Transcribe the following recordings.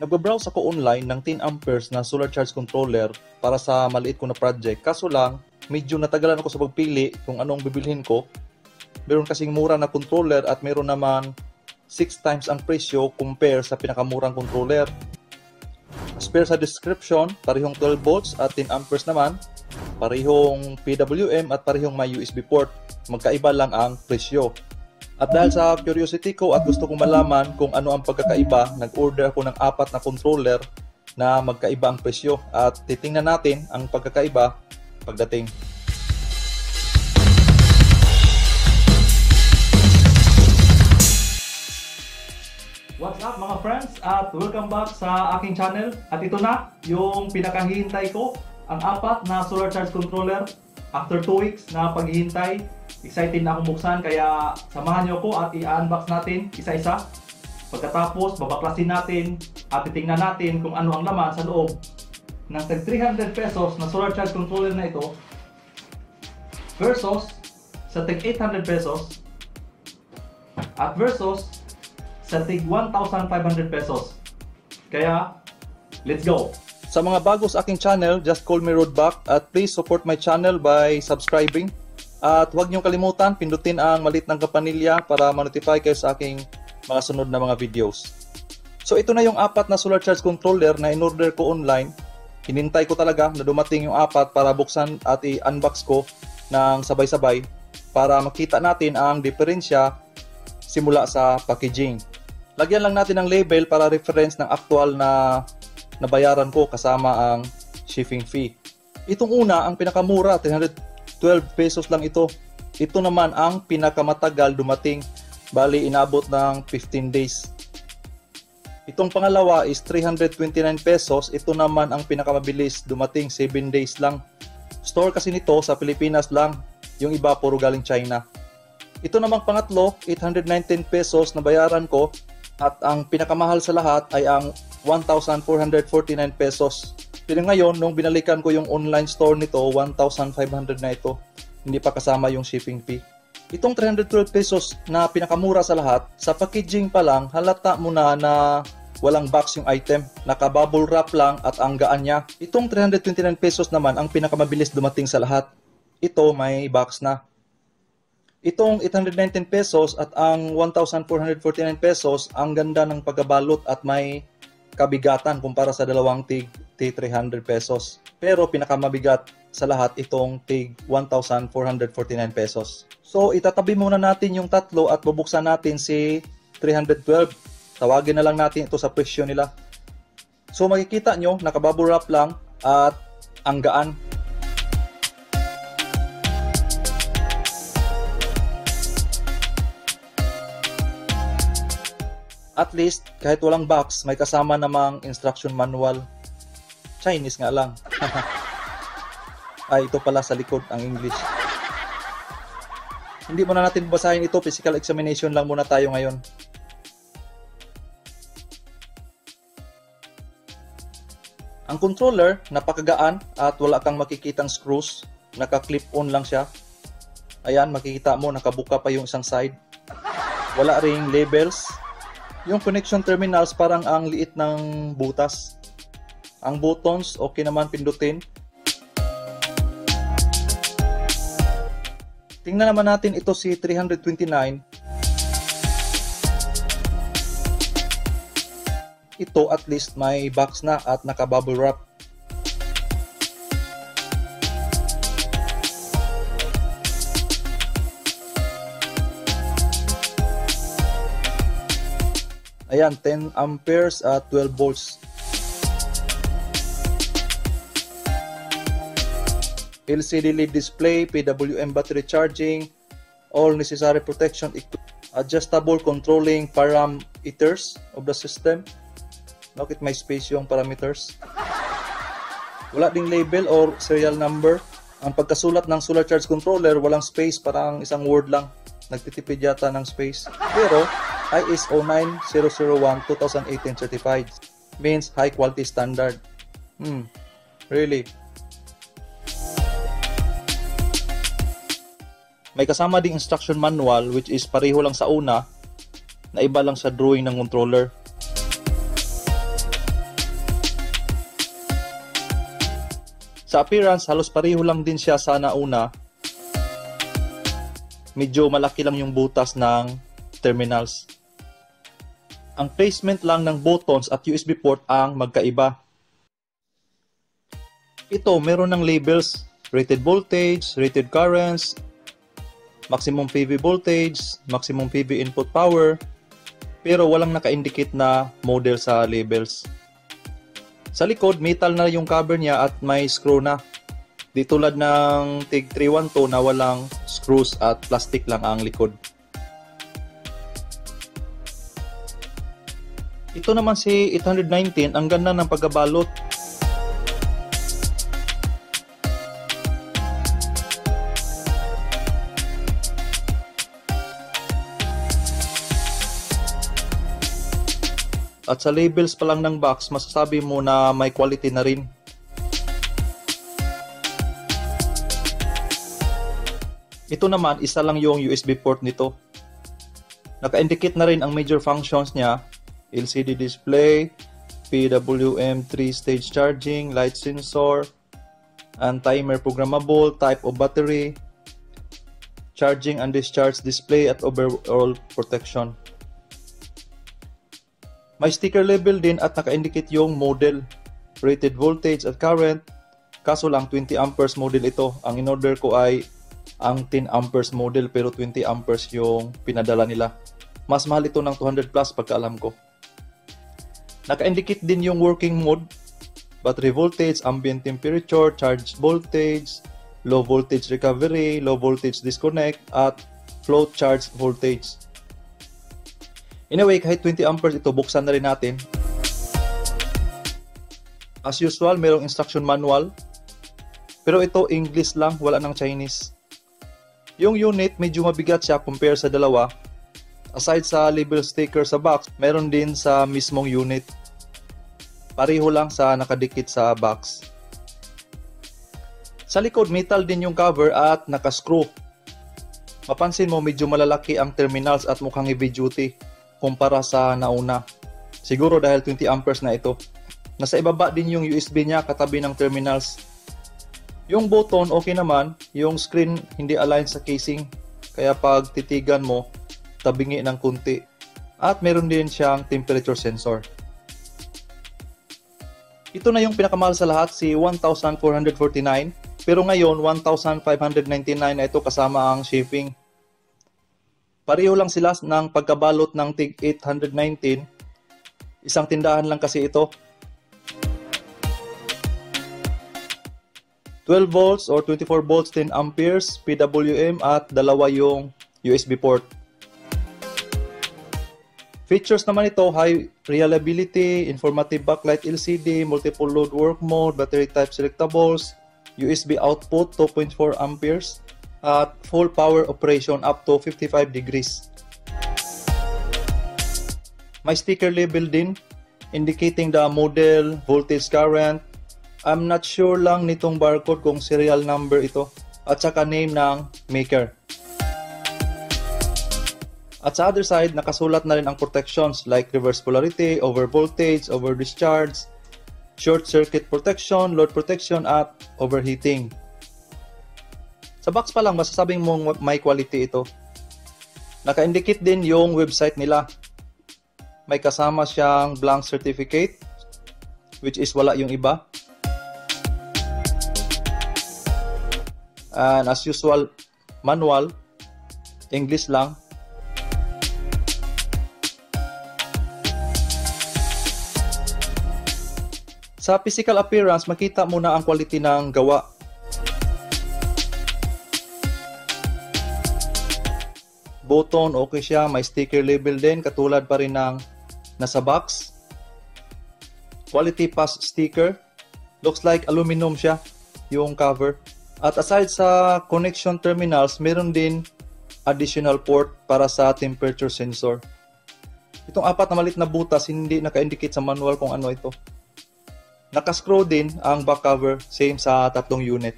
Nagbabrowse ako online ng 10 amperes na solar charge controller para sa maliit ko na project. Kaso lang, medyo natagalan ako sa pagpili kung anong bibilhin ko. Meron kasing mura na controller at meron naman 6 times ang presyo compare sa pinakamurang controller. As sa description, parehong 12 volts at 10 amperes naman, parehong PWM at parehong may USB port. Magkaiba lang ang presyo. At dahil sa curiosity ko at gusto kong malaman kung ano ang pagkakaiba, nag-order ako ng apat na controller na magkaiba ang presyo. At titingnan natin ang pagkakaiba pagdating. What's up mga friends? At welcome back sa aking channel. At ito na yung pinakahihintay ko ang apat na solar charge controller. After 2 weeks na paghihintay excited na akong buksan kaya samahan nyo ko at i-unbox natin isa-isa pagkatapos babaklasin natin at titingnan natin kung ano ang laman sa loob ng 300 pesos na solar charge controller na ito versus sa tig 800 pesos at versus sa tig 1,500 pesos. Kaya, let's go! Sa mga bago sa aking channel, just call me Rodback at please support my channel by subscribing. At huwag niyong kalimutan, pindutin ang malit ng kampanilya para ma-notify kayo sa aking mga sunod na mga videos. So ito na yung apat na solar charge controller na in-order ko online. Hinintay ko talaga na dumating yung apat para buksan at i-unbox ko ng sabay-sabay para makita natin ang diferensya simula sa packaging. Lagyan lang natin ng label para reference ng actual na nabayaran ko kasama ang shipping fee. Itong una, ang pinakamura, 312 pesos lang ito. Ito naman ang pinakamatagal dumating, bali inabot ng 15 days. Itong pangalawa is 329 pesos, ito naman ang pinakamabilis, dumating 7 days lang. Store kasi nito sa Pilipinas lang, yung iba puro galing China. Ito namang pangatlo, 819 pesos na bayaran ko, at ang pinakamahal sa lahat ay ang 1,449 pesos. Pero ngayon, nung binalikan ko yung online store nito, 1,500 na ito. Hindi pa kasama yung shipping fee. Itong 312 pesos na pinakamura sa lahat, sa packaging pa lang, halata mo na na walang box yung item. Naka-bubble wrap lang at ang gaan niya. Itong 329 pesos naman ang pinakamabilis dumating sa lahat. Ito may box na. Itong 819 pesos at ang 1,449 pesos, ang ganda ng pagkabalot at may kabigatan kumpara sa dalawang TIG T300 pesos. Pero pinakamabigat sa lahat itong TIG 1,449 pesos. So itatabi muna natin yung tatlo at bubuksan natin si 312. Tawagin na lang natin ito sa presyo nila. So makikita nyo, nakabubble wrap lang at ang gaan at least kahit walang box, may kasama namang instruction manual. Chinese nga lang. Ay, ito pala sa likod ang English. Hindi muna natin basahin ito, physical examination lang muna tayo ngayon. Ang controller, napakagaan at wala kang makikitang screws. Naka-clip-on lang siya. Ayan, makikita mo, nakabuka pa yung isang side. Wala ring labels, yung connection terminals parang ang liit ng butas. Ang buttons, okay naman pindutin. Tingnan naman natin ito si 329. Ito at least may box na at naka-bubble wrap. Ayan, 10 amperes at 12 volts. LCD LED display, PWM battery charging, all necessary protection, adjustable controlling parameters of the system. At my space yung parameters. Wala ding label or serial number. Ang pagkasulat ng solar charge controller, walang space, parang isang word lang. Nagtitipid yata ng space. Pero, ISO 9001 2018 certified. Means high quality standard. Hmm, really. May kasama ding instruction manual which is pareho lang sa una na iba lang sa drawing ng controller. Sa appearance, halos pareho lang din siya sa nauna. Medyo malaki lang yung butas ng terminals. Ang placement lang ng buttons at USB port ang magkaiba. Ito meron ng labels, rated voltage, rated currents, maximum PV voltage, maximum PV input power, pero walang naka-indicate na model sa labels. Sa likod, metal na yung cover niya at may screw na. Di tulad ng TIG 312 na walang screws at plastic lang ang likod. Ito naman si 819, ang ganda ng pagkabalot. At sa labels pa lang ng box, masasabi mo na may quality na rin. Ito naman, isa lang yung USB port nito. Naka-indicate na rin ang major functions niya. LCD display, PWM 3-stage charging, light sensor, and timer programmable, type of battery, charging and discharge display at overall protection. May sticker label din at naka-indicate yung model, rated voltage at current. Kaso lang 20 amperes model ito. Ang in-order ko ay ang 10 amperes model pero 20 amperes yung pinadala nila. Mas mahal ito ng 200 plus pagkaalam ko. Naka-indicate din yung working mode, battery voltage, ambient temperature, charge voltage, low voltage recovery, low voltage disconnect, at float charge voltage. Anyway, kahit 20 amperes ito, buksan na rin natin. As usual, mayroong instruction manual. Pero ito, English lang, wala ng Chinese. Yung unit, medyo mabigat siya compare sa dalawa. Aside sa label sticker sa box, meron din sa mismong unit. Pareho lang sa nakadikit sa box. Sa likod, metal din yung cover at nakascrew. Mapansin mo medyo malalaki ang terminals at mukhang heavy duty kumpara sa nauna. Siguro dahil 20 amperes na ito. Nasa ibaba din yung USB niya katabi ng terminals. Yung button okay naman, yung screen hindi align sa casing. Kaya pag titigan mo, tabingi ng kunti. At meron din siyang temperature sensor. Ito na yung pinakamahal sa lahat, si 1,449. Pero ngayon, 1,599 na ito kasama ang shipping. Pareho lang sila ng pagkabalot ng TIG 819. Isang tindahan lang kasi ito. 12 volts or 24 volts 10 amperes PWM at dalawa yung USB port. Features naman ito, high reliability, informative backlight LCD, multiple load work mode, battery type selectables, USB output 2.4 amperes, at full power operation up to 55 degrees. May sticker label din indicating the model, voltage current. I'm not sure lang nitong barcode kung serial number ito at saka name ng maker. At sa other side, nakasulat na rin ang protections like reverse polarity, over voltage, over discharge, short circuit protection, load protection, at overheating. Sa box pa lang, masasabing mong may quality ito. Naka-indicate din yung website nila. May kasama siyang blank certificate, which is wala yung iba. And as usual, manual, English lang. Sa physical appearance, makita mo na ang quality ng gawa button, okay siya. May sticker label din, katulad pa rin ng nasa box. Quality pass sticker. Looks like aluminum siya, yung cover. At aside sa connection terminals, meron din additional port para sa temperature sensor. Itong apat na malit na butas, hindi naka-indicate sa manual kung ano ito. Naka-screw din ang back cover, same sa tatlong unit.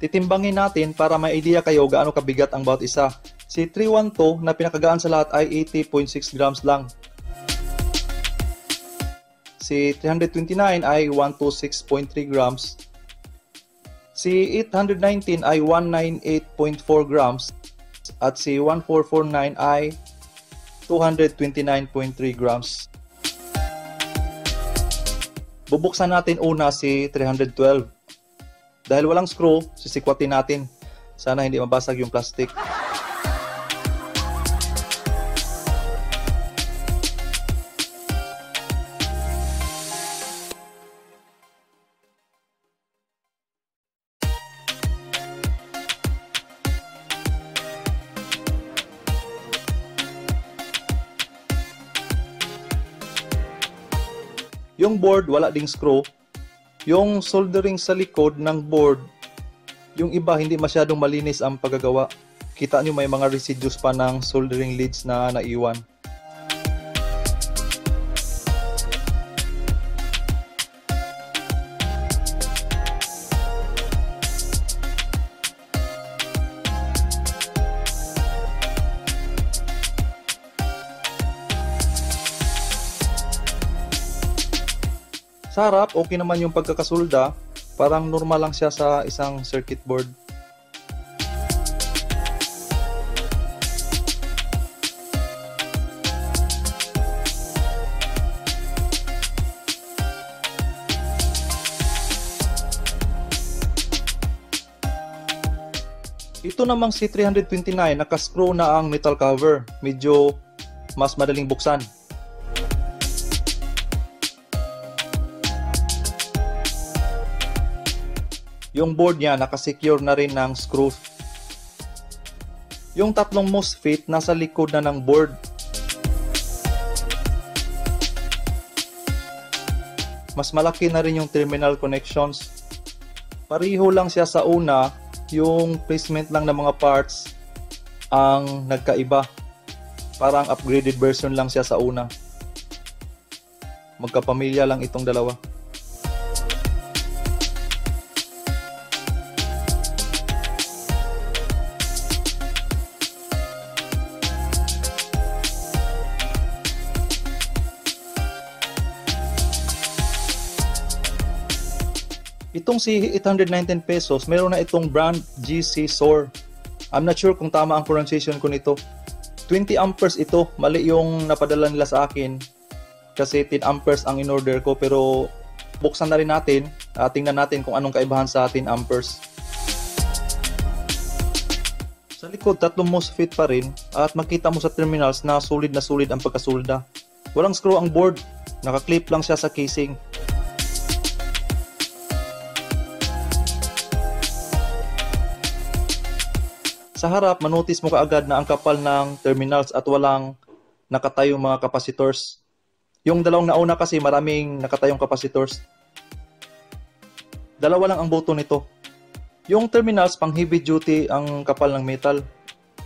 Titimbangin natin para may idea kayo gaano kabigat ang bawat isa. Si 312 na pinakagaan sa lahat ay 80.6 grams lang. Si Si 329 ay 126.3 grams. Si 819 ay 198.4 grams. At si 1449 ay 229.3 grams. Bubuksan natin una si 312. Dahil walang screw, sisikwatin natin. Sana hindi mabasag yung plastic. Yung board, wala ding screw. Yung soldering sa likod ng board, yung iba hindi masyadong malinis ang paggagawa. Kita nyo may mga residues pa ng soldering leads na naiwan. Sa harap, okay naman yung pagkakasulda. Parang normal lang siya sa isang circuit board. Ito namang si 329, nakascrew na ang metal cover. Medyo mas madaling buksan. Yung board niya nakasecure na rin ng screw. Yung tatlong MOSFET nasa likod na ng board. Mas malaki na rin yung terminal connections. Pariho lang siya sa una, yung placement lang ng mga parts ang nagkaiba. Parang upgraded version lang siya sa una. Magkapamilya lang itong dalawa. Itong si 819 pesos, meron na itong brand GC Soar. I'm not sure kung tama ang pronunciation ko nito. 20 amperes ito, mali yung napadala nila sa akin. Kasi 10 amperes ang in-order ko pero buksan na rin natin. Uh, tingnan natin kung anong kaibahan sa 10 amperes. Sa likod, tatlong MOSFET pa rin at makita mo sa terminals na solid na solid ang pagkasulda. Walang screw ang board, nakaklip lang siya sa casing. Sa harap, manotis mo kaagad na ang kapal ng terminals at walang nakatayong mga capacitors. Yung dalawang nauna kasi maraming nakatayong capacitors. Dalawa lang ang button nito. Yung terminals pang heavy duty ang kapal ng metal.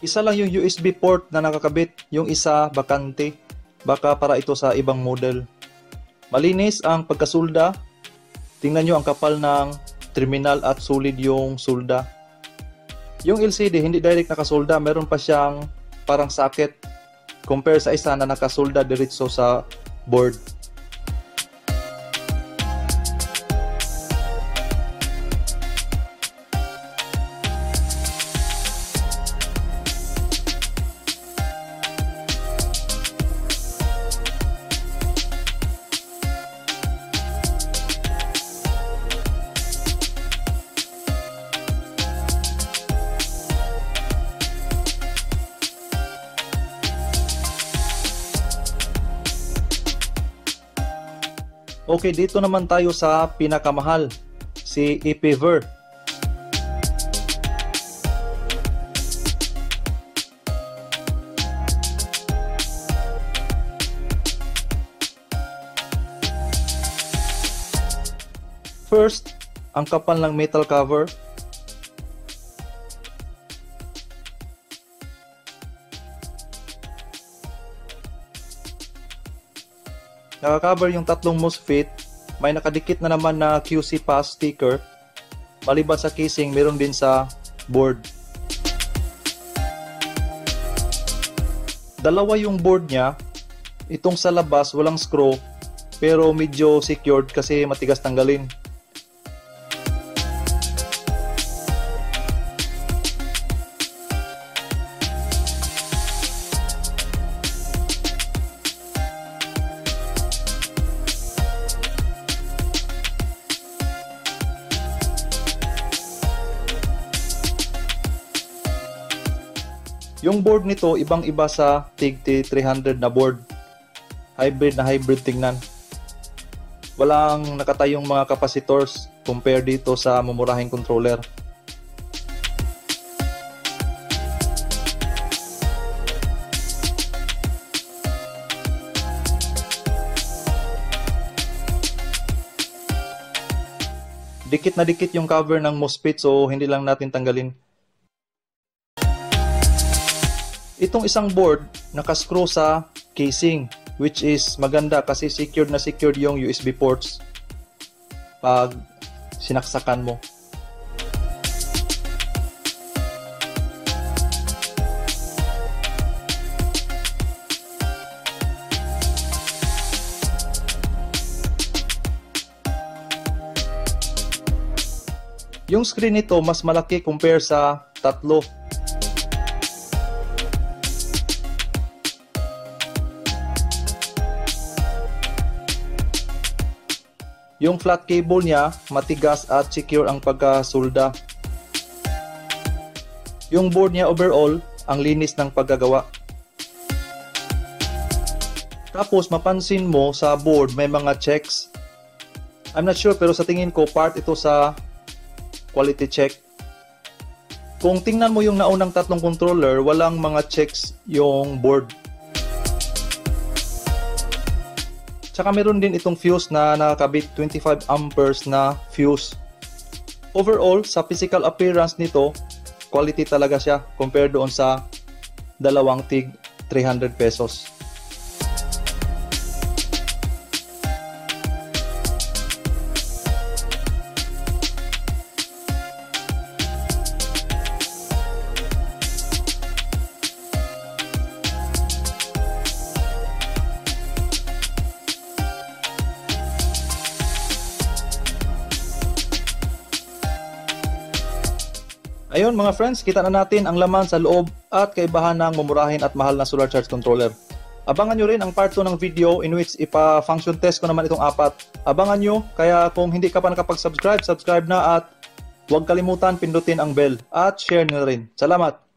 Isa lang yung USB port na nakakabit, yung isa bakante. Baka para ito sa ibang model. Malinis ang pagkasulda. Tingnan nyo ang kapal ng terminal at solid yung sulda. Yung LCD hindi direct nakasolda, meron pa siyang parang socket compare sa isa na nakasolda diretso sa board. Okay, dito naman tayo sa pinakamahal, si Epiver. First, ang kapal ng metal cover. Nakakover yung tatlong MOSFET. May nakadikit na naman na QC Pass sticker. Maliban sa casing, meron din sa board. Dalawa yung board niya. Itong sa labas, walang screw. pero medyo secured kasi matigas tanggalin. Yung board nito, ibang-iba sa TIG T300 na board. Hybrid na hybrid tingnan. Walang nakatayong mga capacitors compare dito sa mumurahing controller. Dikit na dikit yung cover ng MOSFET so hindi lang natin tanggalin. Itong isang board nakascrew sa casing which is maganda kasi secured na secured yung USB ports pag sinaksakan mo. Yung screen nito mas malaki compare sa tatlo Yung flat cable niya, matigas at secure ang pagkasulda. Yung board niya overall, ang linis ng paggagawa. Tapos mapansin mo sa board may mga checks. I'm not sure pero sa tingin ko part ito sa quality check. Kung tingnan mo yung naunang tatlong controller, walang mga checks yung board. Tsaka meron din itong fuse na nakakabit 25 amperes na fuse. Overall, sa physical appearance nito, quality talaga siya compared doon sa dalawang TIG 300 pesos. Ayun mga friends, kita na natin ang laman sa loob at kaibahan ng mumurahin at mahal na solar charge controller. Abangan nyo rin ang part 2 ng video in which ipa-function test ko naman itong apat. Abangan nyo, kaya kung hindi ka pa nakapag-subscribe, subscribe na at huwag kalimutan pindutin ang bell at share nyo rin. Salamat!